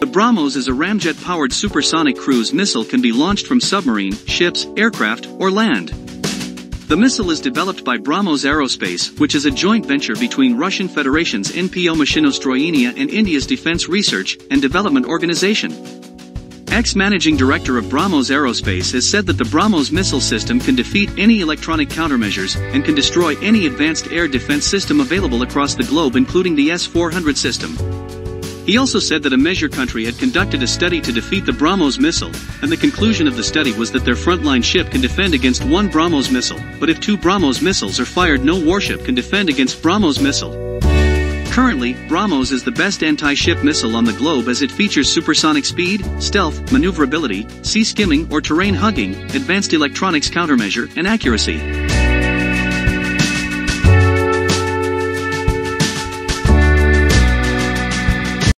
The BrahMos is a ramjet-powered supersonic cruise missile can be launched from submarine, ships, aircraft, or land. The missile is developed by BrahMos Aerospace, which is a joint venture between Russian Federation's NPO Mashinostroyenia and India's Defense Research and Development Organization. Ex-managing director of BrahMos Aerospace has said that the BrahMos missile system can defeat any electronic countermeasures and can destroy any advanced air defense system available across the globe including the S-400 system. He also said that a measure country had conducted a study to defeat the BrahMos missile, and the conclusion of the study was that their frontline ship can defend against one BrahMos missile, but if two BrahMos missiles are fired no warship can defend against BrahMos missile. Currently, BrahMos is the best anti-ship missile on the globe as it features supersonic speed, stealth, maneuverability, sea skimming or terrain hugging, advanced electronics countermeasure, and accuracy.